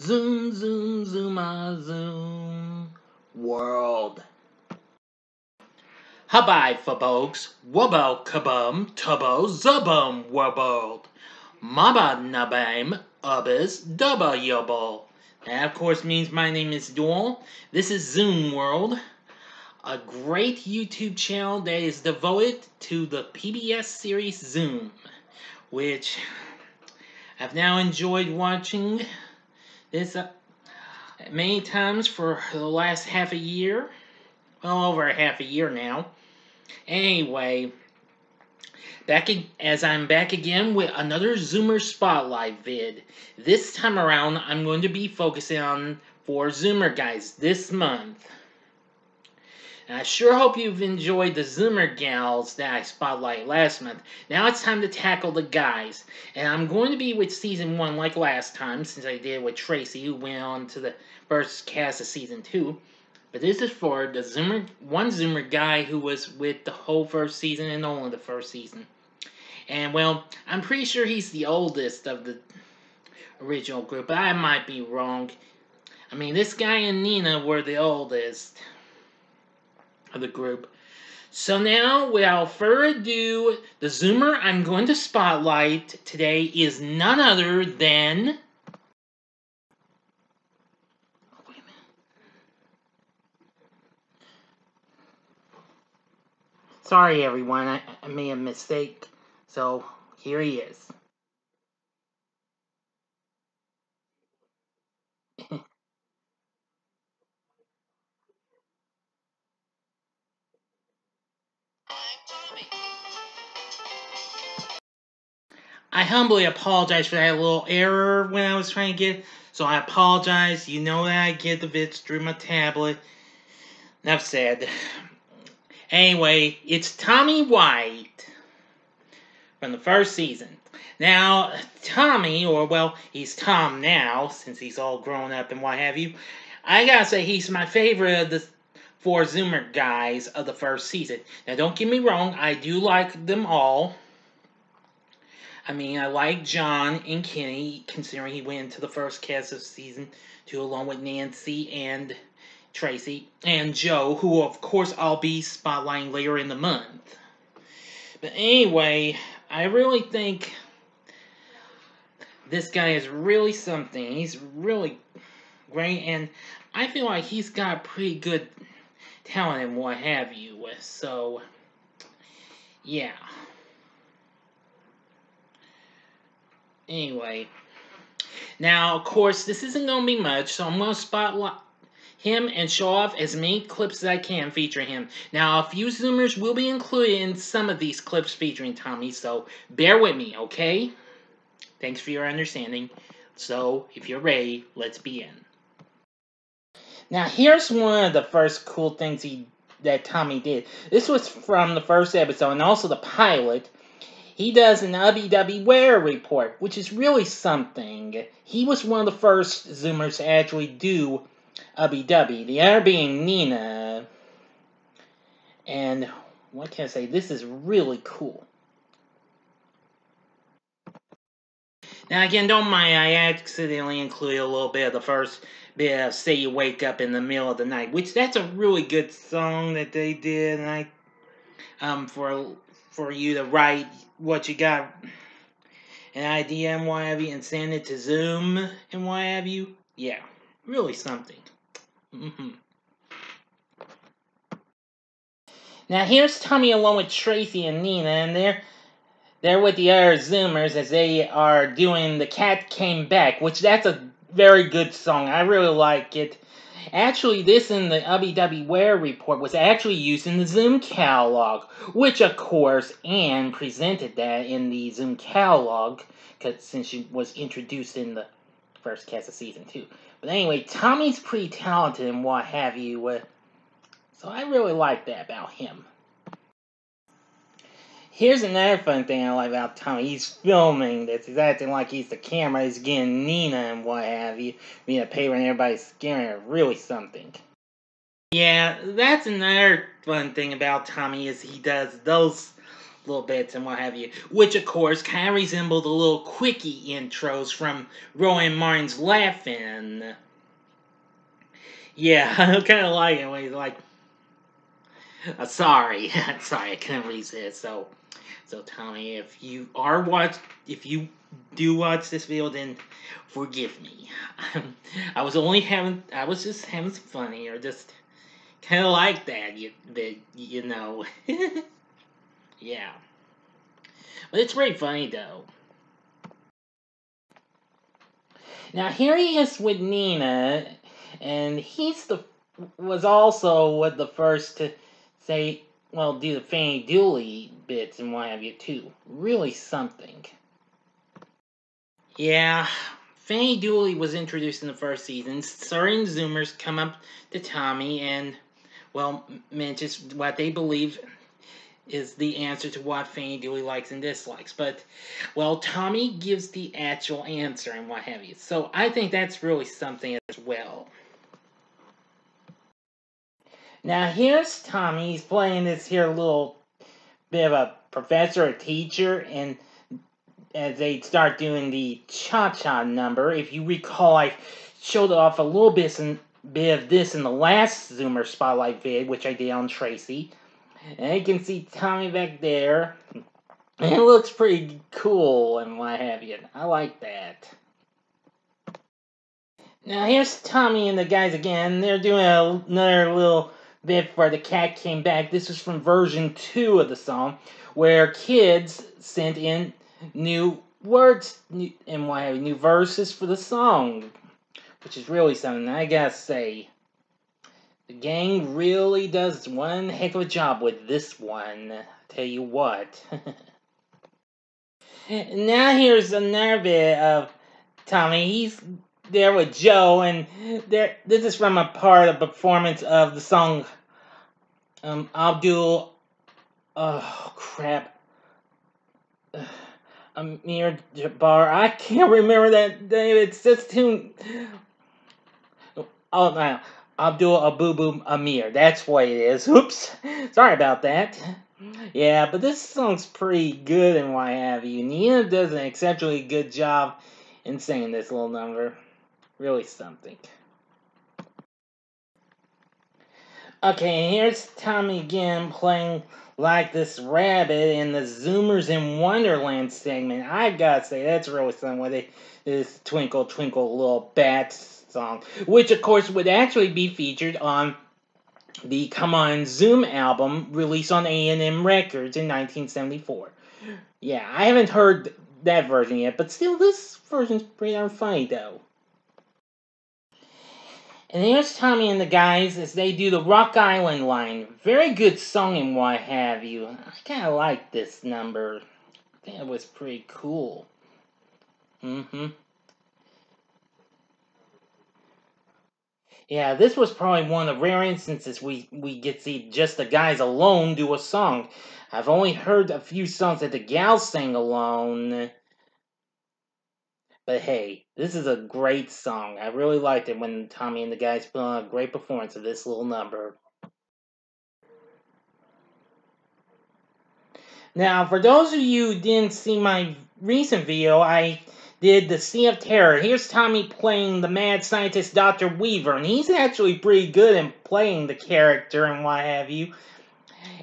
Zoom, zoom, zoom, ah, zoom. World. Habai, folks. Wubbo, kabum, tubbo, zubum, world. Maba nabam, ubbas, dubba yubble. That, of course, means my name is Duel. This is Zoom World, a great YouTube channel that is devoted to the PBS series Zoom, which I've now enjoyed watching this uh, many times for the last half a year. Well, over a half a year now. Anyway, back as I'm back again with another Zoomer Spotlight vid. This time around, I'm going to be focusing on four Zoomer guys this month. And I sure hope you've enjoyed the Zoomer gals that I spotlight last month. Now it's time to tackle the guys. And I'm going to be with season one like last time, since I did with Tracy, who went on to the first cast of season two. But this is for the Zoomer, one Zoomer guy who was with the whole first season and only the first season. And well, I'm pretty sure he's the oldest of the original group, but I might be wrong. I mean, this guy and Nina were the oldest of the group. So now, without further ado, the Zoomer I'm going to spotlight today is none other than... Sorry everyone, I, I made a mistake. So, here he is. I humbly apologize for that little error when I was trying to get. So I apologize. You know that I get the vids through my tablet. Enough said. Anyway, it's Tommy White from the first season. Now, Tommy, or well, he's Tom now, since he's all grown up and what have you. I gotta say, he's my favorite of the four Zoomer guys of the first season. Now, don't get me wrong, I do like them all. I mean, I like John and Kenny, considering he went into the first cast of season two along with Nancy and Tracy, and Joe, who of course I'll be spotlighting later in the month. But anyway, I really think this guy is really something. He's really great, and I feel like he's got pretty good talent and what have you. So, yeah. Anyway, now of course this isn't gonna be much, so I'm gonna spotlight him and show off as many clips as I can featuring him. Now, a few Zoomers will be included in some of these clips featuring Tommy, so bear with me, okay? Thanks for your understanding. So, if you're ready, let's begin. Now, here's one of the first cool things he that Tommy did. This was from the first episode and also the pilot. He does an Ubby report, which is really something. He was one of the first Zoomers to actually do Ubby. The other being Nina. And what can I say? This is really cool. Now again, don't mind, I accidentally included a little bit of the first bit of Say You Wake Up in the Middle of the Night, which that's a really good song that they did, and I, um, for, for you to write what you got, an idea and what have you, and send it to Zoom and what have you, yeah, really something. Mm-hmm. Now here's Tommy along with Tracy and Nina, and they're they're with the other Zoomers as they are doing "The Cat Came Back," which that's a very good song. I really like it. Actually, this in the Dubby Wear report was actually used in the Zoom catalog, which of course Anne presented that in the Zoom catalog, cause since she was introduced in the first cast of season two. But anyway, Tommy's pretty talented and what have you. Uh, so I really like that about him. Here's another fun thing I like about Tommy. He's filming this. He's acting like he's the camera. He's getting Nina and what have you. Being a paper and everybody's scaring her. Really something. Yeah, that's another fun thing about Tommy is he does those little bits and what have you, which of course kind of resemble the little quickie intros from Rowan Martin's Laugh-In. Yeah, I kind of like it when he's like, uh, "Sorry, sorry, I couldn't resist." So, so Tommy, if you are watch, if you do watch this video, then forgive me. Um, I was only having, I was just having some fun here, just kind of like that. You, that you know. Yeah. But it's very funny, though. Now, here he is with Nina, and he's the was also the first to say, well, do the Fannee Doolee bits and what have you, too. Really something. Yeah, Fannee Doolee was introduced in the first season. Certain Zoomers come up to Tommy and, well, mentions what they believe is the answer to what Fannee Doolee likes and dislikes. But, well, Tommy gives the actual answer and what have you. So I think that's really something as well. Now here's Tommy. He's playing this here little bit of a professor or teacher, and as they start doing the cha-cha number, if you recall, I showed off a little bit, in, bit of this in the last Zoomer Spotlight vid, which I did on Tracy. And you can see Tommy back there. And it looks pretty cool and what have you. I like that. Now here's Tommy and the guys again. They're doing another little where the cat came back. This was from version 2 of the song, where kids sent in new words and why new verses for the song. Which is really something I gotta say. The gang really does one heck of a job with this one. Tell you what. now here's another bit of Tommy. He's there with Joe, and there. This is from a part of performance of the song um, Abdul. Oh crap. Amir Jabbar. I can't remember that name. It's just too. Oh, no. Abdul Abubu Amir. That's what it is. Oops. Sorry about that. Yeah, but this song's pretty good and what have you. Nina does an exceptionally good job in singing this little number. Really something. Okay, here's Tommy again playing like this rabbit in the Zoomers in Wonderland segment. I gotta say, that's really something with it. This Twinkle Twinkle Little Bats song, which of course would actually be featured on the Come On Zoom album released on A&M Records in 1974. Yeah, I haven't heard that version yet, but still, this version's pretty darn funny though. And here's Tommy and the guys as they do the Rock Island line. Very good song and what have you. I kind of like this number. It was pretty cool. Mm-hmm. Yeah, this was probably one of the rare instances we, we get to see just the guys alone do a song. I've only heard a few songs that the gals sing alone. But hey, this is a great song. I really liked it when Tommy and the guys put on a great performance of this little number. Now, for those of you who didn't see my recent video, I did The Sea of Terror. Here's Tommy playing the mad scientist Dr. Weaver, and he's actually pretty good in playing the character and what have you.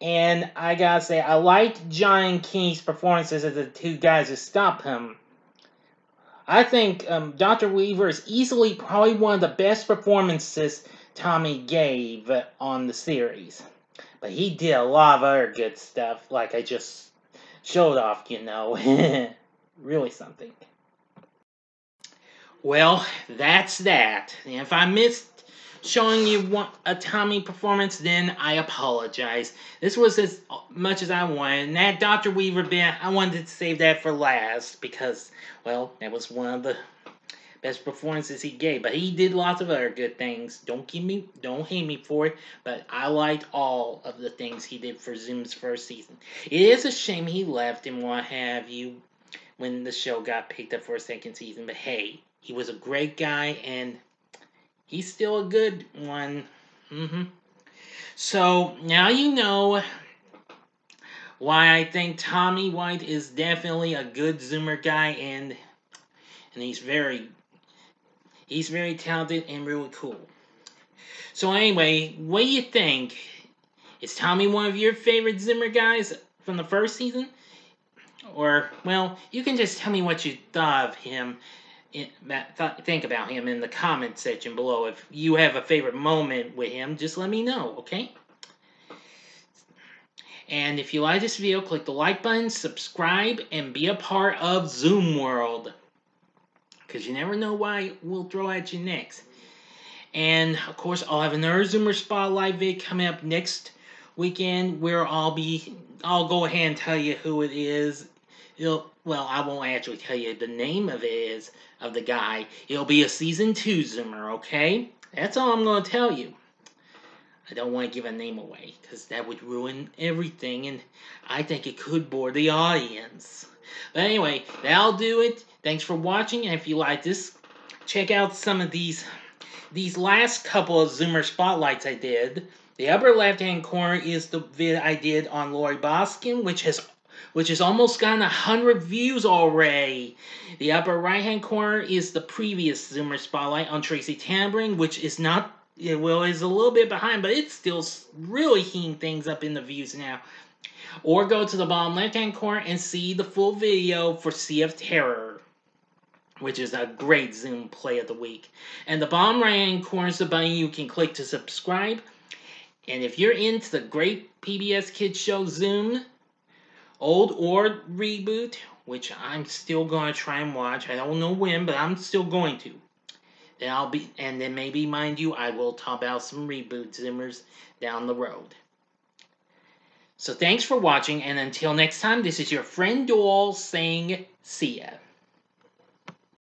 And I gotta say, I liked John Key's performances as the two guys who stop him. I think um, Dr. Weaver is easily probably one of the best performances Tommy gave on the series. But he did a lot of other good stuff, like I just showed off, you know. really something. Well, that's that. If I missed showing you one, a Tommy performance, then I apologize. This was as much as I wanted. And that Dr. Weaver bit, I wanted to save that for last because, well, that was one of the best performances he gave. But he did lots of other good things. Don't give me, don't hate me for it. But I liked all of the things he did for Zoom's first season. It is a shame he left and what have you when the show got picked up for a second season. But hey, he was a great guy, and he's still a good one. Mm-hmm. So now you know why I think Tommy White is definitely a good Zoomer guy and and he's very he's very talented and really cool. So anyway, what do you think? Is Tommy one of your favorite Zoomer guys from the first season? Or well, you can just tell me what you thought of him. In, think about him in the comment section below. If you have a favorite moment with him, just let me know, okay? And if you like this video, click the like button, subscribe, and be a part of Zoom World. Because you never know why we'll throw at you next. And of course, I'll have another Zoomer Spotlight vid coming up next weekend where I'll be I'll go ahead and tell you who it is. It'll well, I won't actually tell you the name of it is of the guy. It'll be a season two Zoomer, okay? That's all I'm gonna tell you. I don't want to give a name away because that would ruin everything, and I think it could bore the audience. But anyway, that'll do it. Thanks for watching, and if you like this, check out some of these these last couple of Zoomer spotlights I did. The upper left hand corner is the vid I did on Lori Boskin, which has which has almost gotten a hundred views already. The upper right hand corner is the previous Zoomer spotlight on Tracy Tannebring, which is not well, it's a little bit behind, but it's still really heating things up in the views now. Or go to the bottom left hand corner and see the full video for Sea of Terror, which is a great Zoom play of the week. And the bottom right hand corner is the button you can click to subscribe. And if you're into the great PBS Kids show Zoom, old or reboot, which I'm still going to try and watch, I don't know when, but I'm still going to. Then I'll be, and then maybe, mind you, I will top out some reboot Zoomers down the road. So thanks for watching, and until next time, this is your friend Doll saying see ya.